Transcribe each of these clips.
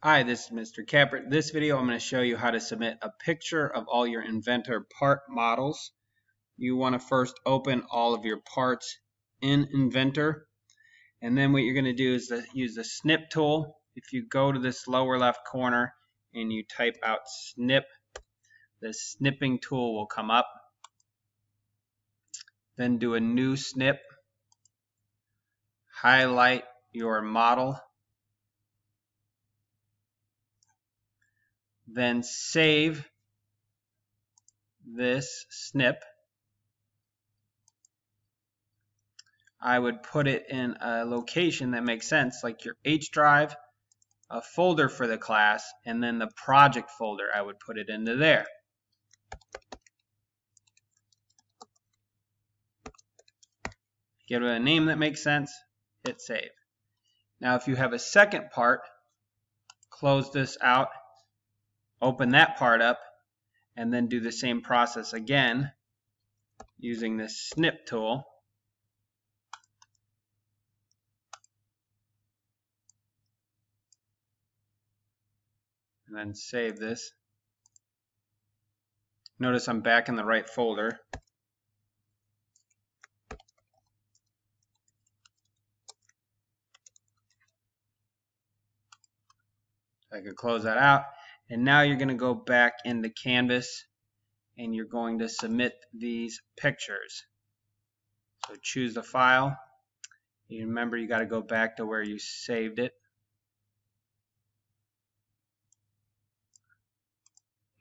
Hi, this is Mr. Cappaert. This video I'm going to show you how to submit a picture of all your Inventor part models. You want to first open all of your parts in Inventor and then what you're going to do is use the snip tool. If you go to this lower left corner and you type out snip, the snipping tool will come up. Then do a new snip. Highlight your model then save this snip. I would put it in a location that makes sense, like your H drive, a folder for the class, and then the project folder, I would put it into there. Give it a name that makes sense, hit save. Now if you have a second part, close this out open that part up and then do the same process again using this snip tool. And then save this. Notice I'm back in the right folder. I could close that out and now you're going to go back into Canvas and you're going to submit these pictures. So choose the file. You remember you got to go back to where you saved it.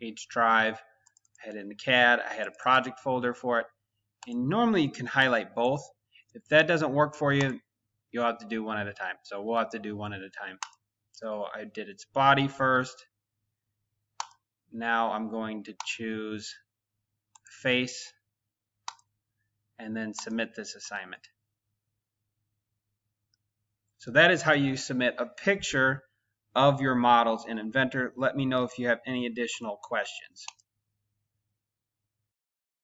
H drive, I had in the CAD, I had a project folder for it. And normally you can highlight both. If that doesn't work for you, you'll have to do one at a time. So we'll have to do one at a time. So I did its body first, now I'm going to choose face and then submit this assignment. So that is how you submit a picture of your models in Inventor. Let me know if you have any additional questions.